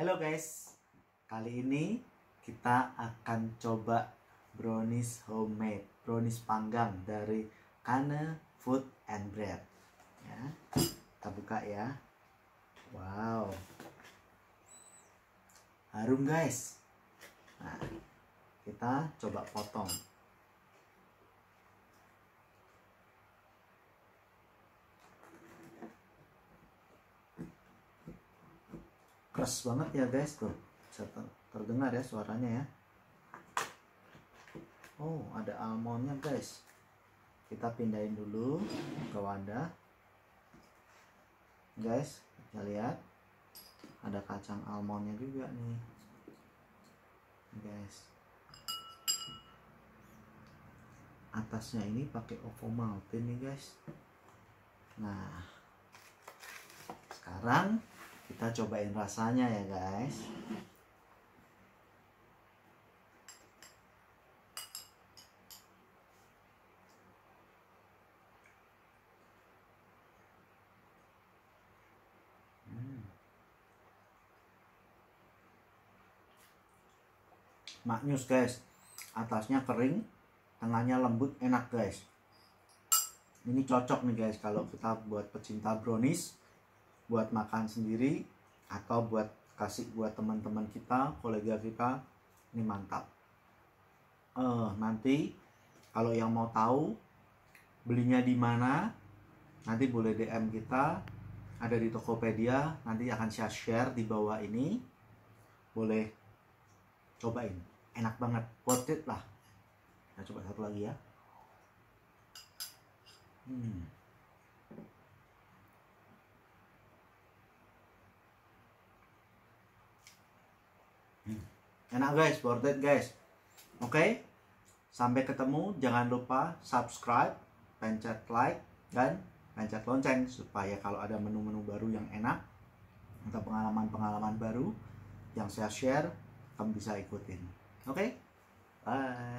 Halo guys, kali ini kita akan coba brownies homemade, brownies panggang dari Kana Food and Bread. Ya, kita buka ya. Wow, harum guys. Nah, kita coba potong. Keras banget ya guys tuh. Bisa ter- terdengar ya suaranya ya. Oh ada almondnya guys. Kita pindahin dulu ke wadah. Guys kita lihat. Ada kacang almondnya juga nih. Guys. Atasnya ini pakai ovomaltine nih guys. Nah sekarang kita cobain rasanya ya guys. Hmm. maknyus guys. Atasnya kering tengahnya lembut enak guys. Ini cocok nih guys kalau kita buat pecinta brownies buat makan sendiri atau buat kasih buat teman-teman kita, kolega kita, ini mantap. Eh nanti kalau yang mau tahu belinya di mana, nanti boleh DM kita, ada di Tokopedia, nanti akan saya share di bawah ini. Boleh cobain, enak banget, worth it lah. Nah, coba satu lagi ya. Hmm. Enak guys. Worth it guys. Oke? Sampai ketemu. Jangan lupa subscribe pencet like dan pencet lonceng supaya kalau ada menu-menu baru yang enak atau pengalaman-pengalaman baru yang saya share kamu bisa ikutin. Oke? Bye